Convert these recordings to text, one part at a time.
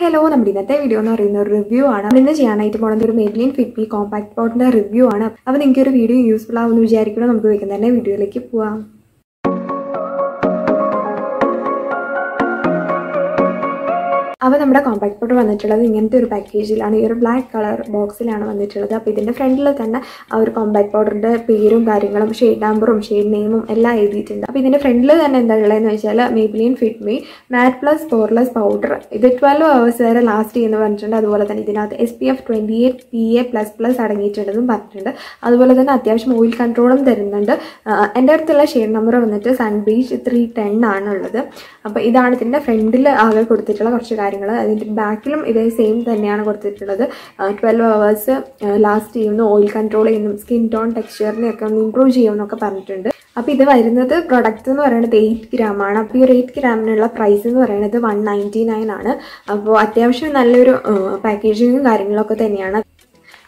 Hello നമ്മുടെ ഇന്നത്തെ video എന്ന് പറയുന്ന ഒരു റിവ്യൂ ആണ്. ഇന്ന് ചെയ്യാനായിട്ട് പോകുന്നത് ഒരു മെയിൻലൈൻ ഫിറ്റ്ബി കോമ്പാക്ട് പോട്ടിന്റെ റിവ്യൂ ആണ്. അപ്പോൾ നിങ്ങൾക്ക് ഒരു വീഡിയോ യൂസ്ഫുൾ ആവുമെന്ന് വിചാരിക്കണം നമുക്ക് വെക്കുന്ന തന്നെ വീഡിയോയിലേക്ക് പോവാം. അപ്പോൾ നമ്മുടെ കോമ്പാക്ട് പൗഡർ വന്നിട്ടുള്ളത് ഇങ്ങനത്തെ ഒരു പാക്കേജിലാണ് ഈ ഒരു ബ്ലാക്ക് കളർ ബോക്സിലാണ് വന്നിട്ടുള്ളത്. അപ്പോൾ ഇതിന്റെ ഫ്രണ്ടിൽ തന്നെ ആ ഒരു കോമ്പാക്ട് പൗഡറിന്റെ പേരും കാര്യങ്ങളും ഷെയ്ഡ് നമ്പറും ഷെയ്ഡ് നെയിമും എല്ലാം എഴുതിയിട്ടുണ്ട്. അപ്പോൾ ഇതിന്റെ ഫ്രണ്ടിൽ തന്നെ എന്താ ഉള്ളതെന്ന് വെച്ചാൽ Maybelline fit me matte plus poreless powder ഇത് ട്വൽവ് അവേഴ്സ് വരെ ലാസ്റ്റ് ചെയ്യുന്ന പറഞ്ഞിട്ടുണ്ട്. അതുപോലെ തന്നെ ഇതിനകത്ത് S P F twenty eight P A plus plus അടങ്ങിയിട്ടുണ്ടെന്നും പറഞ്ഞിട്ടുണ്ട്. അതുപോലെ തന്നെ അത്യാവശ്യം ഓയിൽ കൺട്രോളും തരുന്നുണ്ട്. എന്റെ അടുത്തുള്ള ഷെയ്ഡ് നമ്പർ വന്നിട്ട് സൺ ബീച്ച് ത്രീ ടെൻ ആണുള്ളത്. അപ്പോൾ ഇതാണ് ഇതിന്റെ ഫ്രണ്ടിൽ ആകെ കൊടുത്തിട്ടുള്ള കുറച്ച് കാര്യങ്ങൾ. അതിന്റെ ബാക്കിലും ഇതേ സെയിം തന്നെയാണ് കൊടുത്തിട്ടുള്ളത്. ട്വൽവ് അവേഴ്സ് ലാസ്റ്റ് ചെയ്യുന്നു ഓയിൽ കൺട്രോൾ ചെയ്യുന്നു സ്കിൻ ടോൺ ടെക്സ്ചറിനെയൊക്കെ ഒന്ന് ഇമ്പ്രൂവ് ചെയ്യുമെന്നൊക്കെ പറഞ്ഞിട്ടുണ്ട്. അപ്പോൾ ഇത് വരുന്നത് പ്രൊഡക്റ്റ് എന്ന് പറയുന്നത് എയ്റ്റ് ഗ്രാം ആണ്. അപ്പോൾ ഈ ഒരു എയ്റ്റ് ഗ്രാമിനുള്ള പ്രൈസ് എന്ന് പറയുന്നത് വൺ നയന്റി നയൻ ആണ്. അപ്പോൾ അത്യാവശ്യം നല്ലൊരു പാക്കേജിങ്ങും കാര്യങ്ങളൊക്കെ തന്നെയാണ്.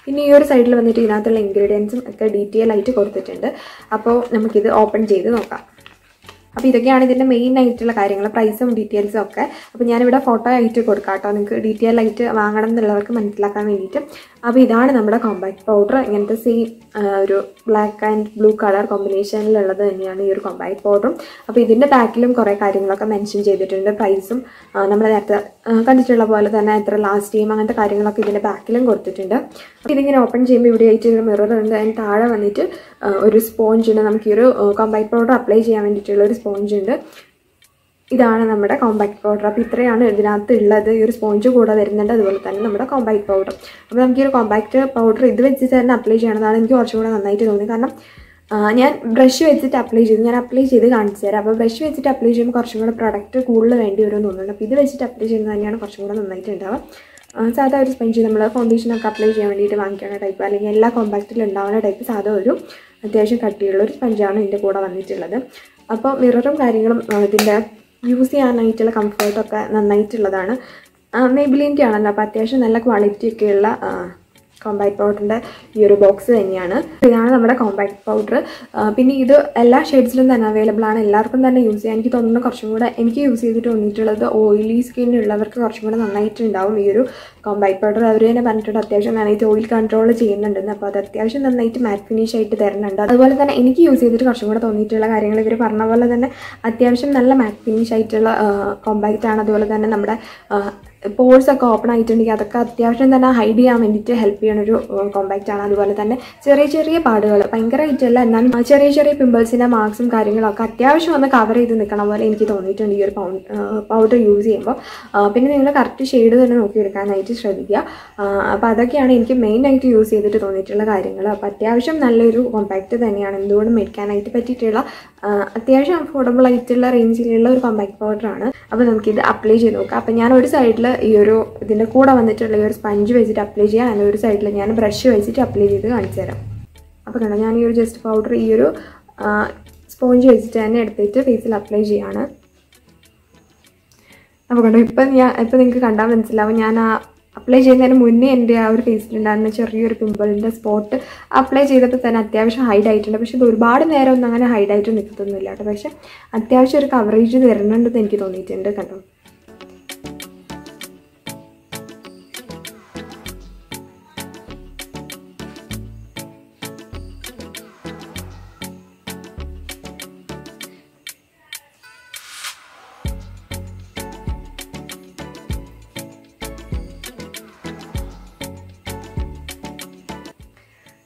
പിന്നെ ഈ ഒരു സൈഡിൽ വന്നിട്ട് ഇതിനകത്തുള്ള ഇൻഗ്രീഡിയൻസും ഒക്കെ ഡീറ്റെയിൽ ആയിട്ട് കൊടുത്തിട്ടുണ്ട്. അപ്പോൾ നമുക്കിത് ഓപ്പൺ ചെയ്ത് നോക്കാം. അപ്പോൾ ഇതൊക്കെയാണ് ഇതിന്റെ മെയിൻ ആയിട്ടുള്ള കാര്യങ്ങൾ പ്രൈസും ഡീറ്റെയിൽസും ഒക്കെ. അപ്പോൾ ഞാനിവിടെ ഫോട്ടോ ആയിട്ട് കൊടുക്കാം കേട്ടോ. നിങ്ങൾക്ക് ഡീറ്റെയിൽ ആയിട്ട് വാങ്ങണം എന്നുള്ളവർക്ക് മനസ്സിലാക്കാൻ വേണ്ടിയിട്ട്. അപ്പോൾ ഇതാണ് നമ്മുടെ കോമ്പാക്ട് പൗഡർ ഇങ്ങനത്തെ സെയിം ഒരു ബ്ലാക്ക് ആൻഡ് ബ്ലൂ കളർ കോമ്പിനേഷനിലുള്ളത് തന്നെയാണ് ഈ ഒരു കോമ്പാക്ട് പൗഡറും അപ്പോൾ ഇതിന്റെ ബാക്കിലും കുറേ കാര്യങ്ങളൊക്കെ മെൻഷൻ ചെയ്തിട്ടുണ്ട്. പ്രൈസും നമ്മൾ നേരത്തെ കണ്ടിട്ടുള്ള പോലെ തന്നെ എത്ര ലാസ്റ്റ് ചെയ്യും അങ്ങനത്തെ കാര്യങ്ങളൊക്കെ ഇതിന്റെ ബാക്കിലും കൊടുത്തിട്ടുണ്ട്. അപ്പോൾ ഇതിങ്ങനെ ഓപ്പൺ ചെയ്യുമ്പോൾ ഇവിടെ ആയിട്ട് ഒരു മിറർ ഉണ്ട്. അതിന് താഴെ വന്നിട്ട് ഒരു സ്പോഞ്ചിന് നമുക്ക് ഈ ഒരു കോമ്പാക്ട് പൗഡർ അപ്ലൈ ചെയ്യാൻ വേണ്ടിയിട്ടുള്ള ഒരു സ്പോഞ്ച് ഉണ്ട്. ഇതാണ് നമ്മുടെ കോമ്പാക്ട് പൗഡർ അപ്പോൾ ഇത്രയാണ് ഇതിനകത്ത് ഉള്ളത്. ഈ ഒരു സ്പോഞ്ച് കൂടെ വരുന്നുണ്ട്. അതുപോലെ തന്നെ നമ്മുടെ കോമ്പാക്ട് പൗഡർ അപ്പോൾ നമുക്ക് ഈ ഒരു കോമ്പാക്ട് പൗഡർ ഇത് വെച്ചിട്ട് തന്നെ അപ്ലൈ ചെയ്യണതാണ് എനിക്ക് കുറച്ചും കൂടെ നന്നായിട്ട് തോന്നി കാരണം ഞാൻ ബ്രഷ് വെച്ചിട്ട് അപ്ലൈ ചെയ്തു. ഞാൻ അപ്ലൈ ചെയ്ത് കാണിച്ചു തരാം. അപ്പോൾ ബ്രഷ് വെച്ചിട്ട് അപ്ലൈ ചെയ്യുമ്പോൾ കുറച്ചും കൂടെ പ്രൊഡക്റ്റ് കൂടുതൽ വേണ്ടി വരുമെന്ന് തോന്നുന്നുണ്ട്. അപ്പോൾ ഇത് വെച്ചിട്ട് അപ്ലൈ ചെയ്യുന്നത് തന്നെയാണ് കുറച്ചും കൂടെ നന്നായിട്ട് ഉണ്ടാവുക ആ, സാധാ ഒരു സ്പഞ്ച് നമ്മൾ ഫൗണ്ടേഷനൊക്കെ അപ്ലൈ ചെയ്യാൻ വേണ്ടിയിട്ട് വാങ്ങിക്കുന്ന ടൈപ്പ് അല്ലെങ്കിൽ എല്ലാ കോമ്പാക്റ്റിലും ഉണ്ടാവുന്ന ടൈപ്പ് സാധാ ഒരു അത്യാവശ്യം കട്ടിയുള്ള ഒരു സ്പഞ്ചാണ് ഇതിന്റെ കൂടെ വന്നിട്ടുള്ളത്. അപ്പോൾ മിററും കാര്യങ്ങളും ഇതിന്റെ യൂസ് ചെയ്യാനായിട്ടുള്ള കംഫർട്ടൊക്കെ നന്നായിട്ടുള്ളതാണ്. മേബിലിന്റെ ആണല്ലോ അപ്പോൾ അത്യാവശ്യം നല്ല ക്വാളിറ്റി ഒക്കെയുള്ള കോമ്പാക്ട് പൗഡറിന്റെ ഈ ഒരു ബോക്സ് തന്നെയാണ്. ഇതാണ് നമ്മുടെ കോമ്പാക്ട് പൗഡർ പിന്നെ ഇത് എല്ലാ ഷെയ്ഡ്സിലും തന്നെ അവൈലബിൾ ആണ്. എല്ലാവർക്കും തന്നെ യൂസ് ചെയ്യാൻ എനിക്ക് തോന്നുന്നു കുറച്ചും കൂടെ എനിക്ക് യൂസ് ചെയ്തിട്ട് തോന്നിയിട്ടുള്ളത് ഓയിലി സ്കിന്നുള്ളവർക്ക് കുറച്ചും കൂടെ നന്നായിട്ടുണ്ടാവും ഈ ഒരു കോമ്പാക്ട് പൗഡർ അവർ തന്നെ പറഞ്ഞിട്ടുണ്ട് അത്യാവശ്യം നന്നായിട്ട് ഓയിൽ കൺട്രോൾ ചെയ്യുന്നുണ്ടെന്ന്. അപ്പോൾ അത് അത്യാവശ്യം നന്നായിട്ട് മാറ്റ് ഫിനിഷ് ആയിട്ട് തരുന്നുണ്ട്. അതുപോലെ തന്നെ എനിക്ക് യൂസ് ചെയ്തിട്ട് കുറച്ചും കൂടെ തോന്നിയിട്ടുള്ള കാര്യങ്ങൾ ഇവർ പറഞ്ഞ പോലെ തന്നെ അത്യാവശ്യം നല്ല മാറ്റ് ഫിനിഷ് ആയിട്ടുള്ള കോമ്പാക്റ്റ് ആണ്. അതുപോലെ തന്നെ നമ്മുടെ പോൾസ് ഒക്കെ ഓപ്പൺ ആയിട്ടുണ്ടെങ്കിൽ അതൊക്കെ അത്യാവശ്യം തന്നെ ഹൈഡ് ചെയ്യാൻ വേണ്ടിയിട്ട് ഹെൽപ്പ് ചെയ്യുന്ന ഒരു കോമ്പാക്റ്റ് ആണ്. അതുപോലെ തന്നെ ചെറിയ ചെറിയ പാടുകൾ ഭയങ്കരമായിട്ടല്ല എന്നാലും ചെറിയ ചെറിയ പിമ്പിൾസിന്റെ മാർക്സും കാര്യങ്ങളൊക്കെ അത്യാവശ്യം ഒന്ന് കവർ ചെയ്ത് നിൽക്കണം പോലെ എനിക്ക് തോന്നിയിട്ടുണ്ട് ഈ ഒരു പൗഡർ യൂസ് ചെയ്യുമ്പോൾ. പിന്നെ നിങ്ങൾ കറക്റ്റ് ഷെയ്ഡ് തന്നെ നോക്കിയെടുക്കാനായിട്ട് ശ്രദ്ധിക്കുക. അപ്പോൾ അതൊക്കെയാണ് എനിക്ക് മെയിൻ ആയിട്ട് യൂസ് ചെയ്തിട്ട് തോന്നിയിട്ടുള്ള കാര്യങ്ങൾ അപ്പോൾ അത്യാവശ്യം നല്ലൊരു കോമ്പാക്റ്റ് തന്നെയാണ്. എന്തുകൊണ്ടും മേടിക്കാനായിട്ട് പറ്റിയിട്ടുള്ള അത്യാവശ്യം അഫോർഡബിൾ ആയിട്ടുള്ള റേഞ്ചിലുള്ള ഒരു കോമ്പാക്ട് പൗഡറാണ് അപ്പോൾ നമുക്കിത് അപ്ലൈ ചെയ്ത് നോക്കാം. അപ്പോൾ ഞാൻ ഒരു സൈഡിൽ ഈ ഒരു ഇതിന്റെ കൂടെ വന്നിട്ടുള്ള ഈ ഒരു സ്പഞ്ച് വെച്ചിട്ട് അപ്ലൈ ചെയ്യാം. അല്ലെങ്കിൽ ഒരു സൈഡിൽ ഞാൻ ബ്രഷ് വെച്ചിട്ട് അപ്ലൈ ചെയ്ത് കാണിച്ചു തരാം. അപ്പോൾ കണ്ടോ ഞാൻ ഈ ഒരു ജസ്റ്റ് പൗഡർ ഈ ഒരു സ്പോഞ്ച് വെച്ചിട്ട് തന്നെ എടുത്തിട്ട് ഫേസിൽ അപ്ലൈ ചെയ്യാണ്. അപ്പോൾ കണ്ടോ ഇപ്പം ഞാൻ ഇപ്പം നിങ്ങൾക്ക് കണ്ടാൽ മനസ്സിലാവും. ഞാൻ ആ അപ്ലൈ ചെയ്യുന്നതിന് മുന്നേ എന്റെ ആ ഒരു ഫേസിലുണ്ടായിരുന്ന ചെറിയൊരു പിമ്പിളിന്റെ സ്പോട്ട് അപ്ലൈ ചെയ്തപ്പോൾ തന്നെ അത്യാവശ്യം ഹൈഡ് ആയിട്ടുണ്ട്. പക്ഷേ ഇത് ഒരുപാട് നേരം ഒന്നും അങ്ങനെ ഹൈഡ് ആയിട്ട് നിൽക്കത്തൊന്നുമില്ല കേട്ടോ. പക്ഷേ അത്യാവശ്യം ഒരു കവറേജ് തരുന്നുണ്ടെന്ന് എനിക്ക് തോന്നിയിട്ടുണ്ട് കണ്ടോ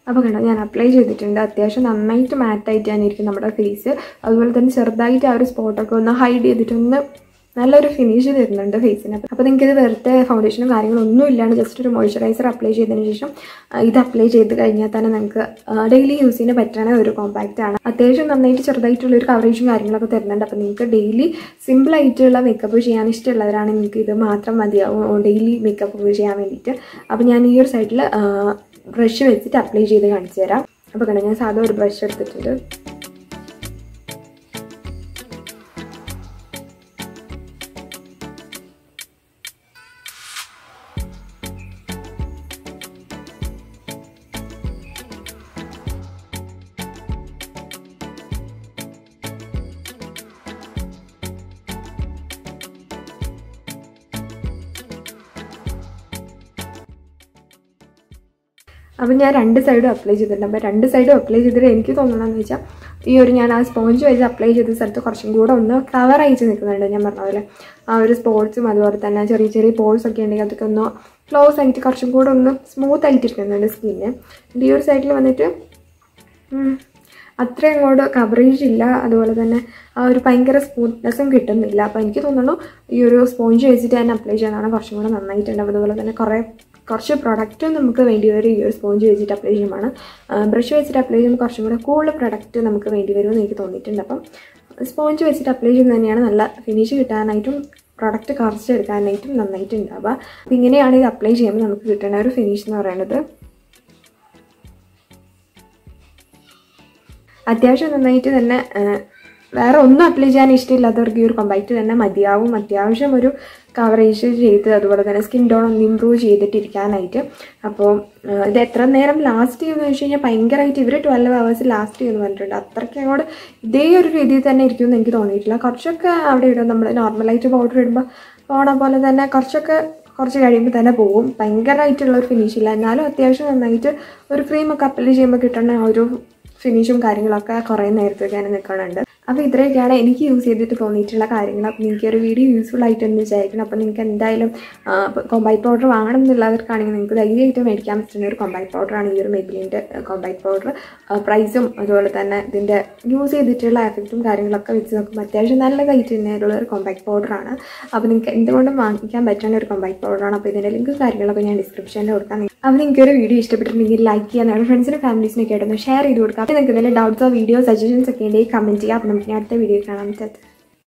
അപ്പോൾ കണ്ടോ ഞാൻ അപ്ലൈ ചെയ്തിട്ടുണ്ട്. അത്യാവശ്യം നന്നായിട്ട് മാറ്റായിട്ട് തന്നെ ഇരിക്കും നമ്മുടെ ഫേസ് അതുപോലെ തന്നെ ചെറുതായിട്ട് ആ ഒരു സ്പോട്ടൊക്കെ ഒന്ന് ഹൈഡ് ചെയ്തിട്ടൊന്ന് നല്ലൊരു ഫിനിഷ് തരുന്നുണ്ട് ഫേസിന് അപ്പോൾ നിങ്ങൾക്ക് ഇത് വെറുതെ ഫൗണ്ടേഷനും കാര്യങ്ങളും ഒന്നും ഇല്ലാണ്ട് ജസ്റ്റ് ഒരു മോയ്സ്ചറൈസർ അപ്ലൈ ചെയ്തതിന് ശേഷം ഇത് അപ്ലൈ ചെയ്ത് കഴിഞ്ഞാൽ തന്നെ നമുക്ക് ഡെയിലി യൂസിന് പറ്റണ ഒരു കോമ്പാക്റ്റ് ആണ്. അത്യാവശ്യം നന്നായിട്ട് ചെറുതായിട്ടുള്ള ഒരു കവറേജും കാര്യങ്ങളൊക്കെ തരുന്നുണ്ട്. അപ്പോൾ നിങ്ങൾക്ക് ഡെയിലി സിമ്പിൾ ആയിട്ടുള്ള മേക്കപ്പ് ചെയ്യാൻ ഇഷ്ടമുള്ളവരാണെങ്കിൽ നിങ്ങൾക്ക് ഇത് മാത്രം മതിയാവും. ഡെയിലി മേക്കപ്പ് ചെയ്യാൻ വേണ്ടിയിട്ട്. അപ്പോൾ ഞാൻ ഈ ഒരു സൈഡിൽ ബ്രഷ് വെച്ചിട്ട് അപ്ലൈ ചെയ്ത് കാണിച്ചു തരാം അപ്പോൾ കണ്ടോ ഞാൻ സാധാ ഒരു ബ്രഷ് എടുത്തിട്ടുണ്ട്. അപ്പം ഞാൻ രണ്ട് സൈഡും അപ്ലൈ ചെയ്തിട്ടുണ്ട്. അപ്പോൾ രണ്ട് സൈഡും അപ്ലൈ ചെയ്തിട്ട് എനിക്ക് തോന്നണമെന്ന് വെച്ചാൽ ഈ ഒരു ഞാൻ ആ സ്പോഞ്ച് വെച്ച് അപ്ലൈ ചെയ്ത സ്ഥലത്ത് കുറച്ചും കൂടെ ഒന്ന് കവർ അയച്ച് നിൽക്കുന്നുണ്ട് ഞാൻ പറഞ്ഞ പോലെ. ആ ഒരു സ്പോർട്സും അതുപോലെ തന്നെ ചെറിയ ചെറിയ പോൾസ് ഒക്കെ ഉണ്ടെങ്കിൽ അതൊക്കെ ഒന്ന് ക്ലോസ് ആയിട്ട് കുറച്ചും കൂടെ ഒന്ന് സ്മൂത്ത് ആയിട്ട് ഇരിക്കുന്നുണ്ട് സ്കിന്ന് ഈ ഒരു സൈഡിൽ വന്നിട്ട് അത്ര അങ്ങോട്ട് കവറേജ് ഇല്ല. അതുപോലെ തന്നെ ആ ഒരു ഭയങ്കര സ്മൂത്ത്നെസ്സും കിട്ടുന്നില്ല. അപ്പോൾ എനിക്ക് തോന്നുന്നു ഈ ഒരു സ്പോഞ്ച് വെച്ചിട്ട് തന്നെ അപ്ലൈ ചെയ്യുന്നതാണ് കുറച്ചും കൂടെ നന്നായിട്ടുണ്ടാവും അതുപോലെ തന്നെ കുറേ കുറച്ച് പ്രൊഡക്റ്റും നമുക്ക് വേണ്ടി വരും ഈ ഒരു സ്പോഞ്ച് വെച്ചിട്ട് അപ്ലൈ ചെയ്യുമ്പോൾ ബ്രഷ് വെച്ചിട്ട് അപ്ലൈ ചെയ്യുമ്പോൾ കുറച്ചും കൂടെ കൂടുതൽ പ്രൊഡക്റ്റ് നമുക്ക് വേണ്ടി വരുമെന്ന് എനിക്ക് തോന്നിയിട്ടുണ്ട്. അപ്പം സ്പോഞ്ച് വെച്ചിട്ട് അപ്ലൈ ചെയ്യുന്നത് തന്നെയാണ് നല്ല ഫിനിഷ് കിട്ടാനായിട്ടും പ്രൊഡക്റ്റ് കറച്ചെടുക്കാനായിട്ടും നന്നായിട്ടുണ്ടാവുക അപ്പം ഇങ്ങനെയാണ് ഇത് അപ്ലൈ ചെയ്യുമ്പോൾ നമുക്ക് കിട്ടുന്ന ഒരു ഫിനിഷ് എന്ന് പറയുന്നത്. അത്യാവശ്യം നന്നായിട്ട് തന്നെ വേറെ ഒന്നും അപ്ലൈ ചെയ്യാൻ ഇഷ്ടമില്ലാത്തവർക്ക് ഈ ഒരു കോമ്പാക്റ്റ് തന്നെ മതിയാവും. അത്യാവശ്യം ഒരു കവറേജ് ചെയ്ത് അതുപോലെ തന്നെ സ്കിൻ ടോൺ ഒന്ന് ഇമ്പ്രൂവ് ചെയ്തിട്ടിരിക്കാനായിട്ട്. അപ്പോൾ ഇത് എത്ര നേരം ലാസ്റ്റ് ചെയ്യുമെന്ന് വെച്ച് കഴിഞ്ഞാൽ ഭയങ്കരമായിട്ട് ഇവർ ട്വൽവ് ഹവേഴ്സ് ലാസ്റ്റ് ചെയ്യുമെന്ന് പറഞ്ഞിട്ടുണ്ട്. അത്രയ്ക്ക് അങ്ങോട്ട് ഇതേ ഒരു രീതിയിൽ തന്നെ ഇരിക്കുമെന്ന് എനിക്ക് തോന്നിയിട്ടില്ല. കുറച്ചൊക്കെ അവിടെ ഇടും. നമ്മൾ നോർമലായിട്ട് പൗഡർ ഇടുമ്പോൾ പോണ പോലെ തന്നെ കുറച്ചൊക്കെ കുറച്ച് കഴിയുമ്പോൾ തന്നെ പോകും ഭയങ്കരമായിട്ടുള്ള ഒരു ഫിനിഷ് ഇല്ല. എന്നാലും അത്യാവശ്യം നന്നായിട്ട് ഒരു ക്രീമൊക്കെ അപ്ലൈ ചെയ്യുമ്പോൾ കിട്ടുന്ന ഒരു ഫിനിഷും കാര്യങ്ങളൊക്കെ കുറേ നേരത്തേക്ക് തന്നെ നിൽക്കുന്നുണ്ട്. അപ്പോൾ ഇത്രയൊക്കെയാണ് എനിക്ക് യൂസ് ചെയ്തിട്ട് തോന്നിയിട്ടുള്ള കാര്യങ്ങൾ. അപ്പോൾ നിങ്ങൾക്ക് ഒരു വീഡിയോ യൂസ്ഫുൾ ആയിട്ടെന്ന് വിചാരിക്കണം. അപ്പോൾ നിങ്ങൾക്ക് എന്തായാലും കോമ്പാക്ട് പൗഡർ വാങ്ങണം എന്നുള്ളവർക്കാണെങ്കിൽ നിങ്ങൾക്ക് ധൈര്യമായിട്ട് മേടിക്കാൻ പറ്റുന്ന ഒരു കോമ്പാക്ട് പൗഡറാണ് ഈ ഒരു മെബിലിന്റെ കോമ്പാക്ട് പൗഡർ പ്രൈസും അതുപോലെ തന്നെ ഇതിന്റെ യൂസ് ചെയ്തിട്ടുള്ള എഫക്റ്റും കാര്യങ്ങളൊക്കെ വെച്ച് നോക്കുമ്പോൾ അത്യാവശ്യം നല്ലതായിട്ട് തന്നെയുള്ള ഒരു കോമ്പാക്ട് പൗഡറാണ് അപ്പോൾ നിങ്ങൾക്ക് എന്തുകൊണ്ടും വാങ്ങിക്കാൻ പറ്റുന്ന ഒരു കോമ്പാക്ട് പൗഡറാണ് അപ്പോൾ ഇതിന്റെ ലിങ്ക് കാര്യങ്ങളൊക്കെ ഞാൻ ഡിസ്ക്രിപ്ഷനിൽ കൊടുക്കാം. അപ്പോൾ നിങ്ങൾക്ക് ഒരു വീഡിയോ ഇഷ്ടപ്പെട്ടിട്ടുണ്ടെങ്കിൽ ലൈക്ക് ചെയ്യാൻ നിങ്ങളുടെ ഫ്രണ്ട്സിനും ഫാമിലീസിനൊക്കെ ആയിട്ടൊന്ന് ഷെയർ ചെയ്ത് കൊടുക്കാം. അപ്പോൾ നിങ്ങൾക്ക് ഇതിന്റെ ഡൗട്ട്സോ വീഡിയോ സജഷൻസ് ഒക്കെ ഉണ്ടെങ്കിൽ കമന്റ് ചെയ്യാം. നമുക്ക് ഇനി അടുത്ത വീഡിയോ കാണാൻ പറ്റാത്ത